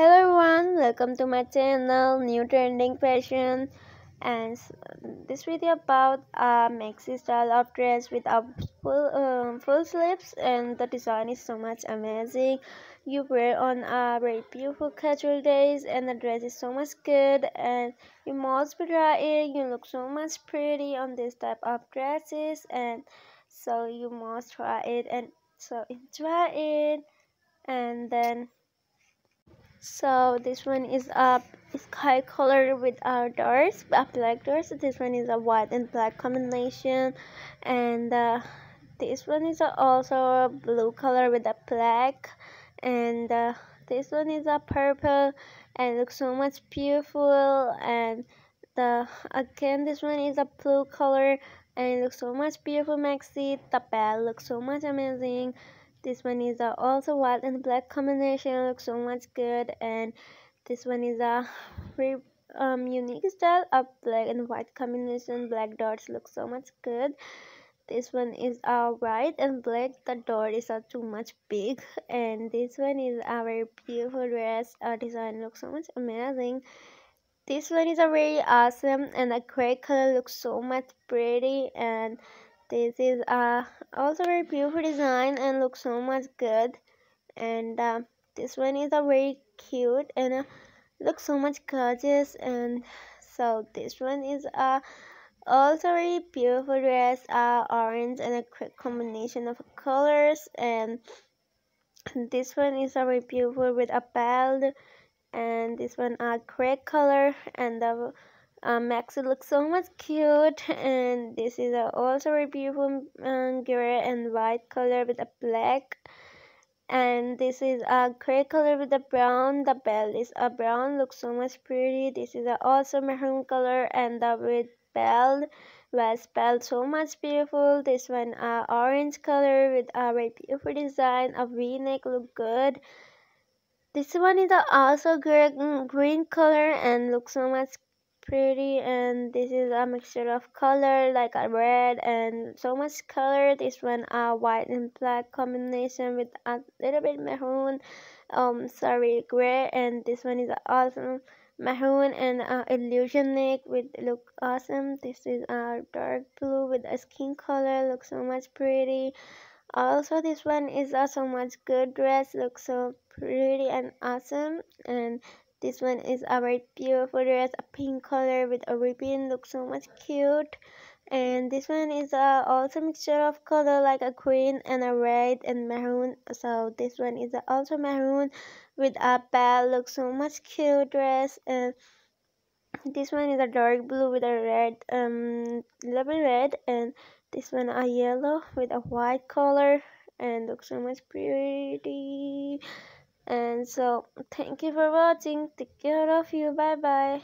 hello everyone. Welcome to my channel new trending fashion. And this video about a maxi style of dress with a full um, full sleeves and the design is so much amazing. You wear on a very beautiful casual days and the dress is so much good and you must be it you look so much pretty on this type of dresses and so you must try it and so enjoy it. And then so this one is a sky color with our doors a black doors. This one is a white and black combination. And uh, this one is also a blue color with a black. And uh, this one is a purple and looks so much beautiful. And the again this one is a blue color and looks so much beautiful maxi the bell looks so much amazing this one is a also white and black combination. Looks so much good. And this one is a very um, unique style of black and white combination. Black dots look so much good. This one is a white and black. The dot is a too much big. And this one is a very beautiful dress. Our design looks so much amazing. This one is a very awesome and a gray color. Looks so much pretty. And this is uh, also very beautiful design and looks so much good. And uh, this one is a very cute and uh, looks so much gorgeous. And so this one is a uh, also very beautiful dress uh, orange and a quick combination of colors. And this one is a very beautiful with a belt. And this one a gray color. And the um, Maxi looks so much cute and this is a also very beautiful um, gray and white color with a black. And this is a gray color with a brown. The belt is a brown looks so much pretty. This is a also maroon color and the with belt was belt so much beautiful. This one uh, orange color with a very beautiful design. A v-neck look good. This one is also green, green color and looks so much pretty and this is a mixture of color like a red and so much color. This one a white and black combination with a little bit maroon um sorry gray and this one is awesome. Maroon and uh, illusion neck with look awesome. This is a dark blue with a skin color looks so much pretty. Also this one is also much good dress looks so pretty and awesome and this one is a very beautiful dress, a pink color with a ribbon, looks so much cute. And this one is a also mixture of color like a green and a red and maroon. So this one is also maroon with a bell, looks so much cute dress. And this one is a dark blue with a red, um, little red, and this one a yellow with a white color and looks so much pretty and so thank you for watching. Take care of you. Bye bye